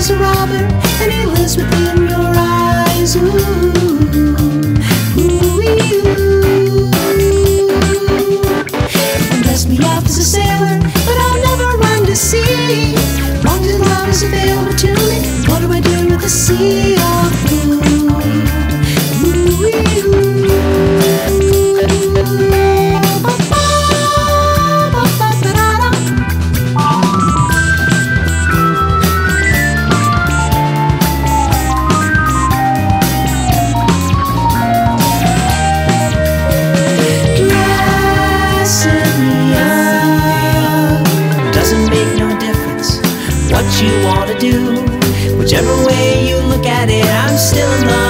is a robber and he lives within your eyes. Ooh, ooh. Dress me as a sailor, but I'll never run sea. Long as love is available to me, what do I do with the sea? do. Whichever way you look at it, I'm still in love.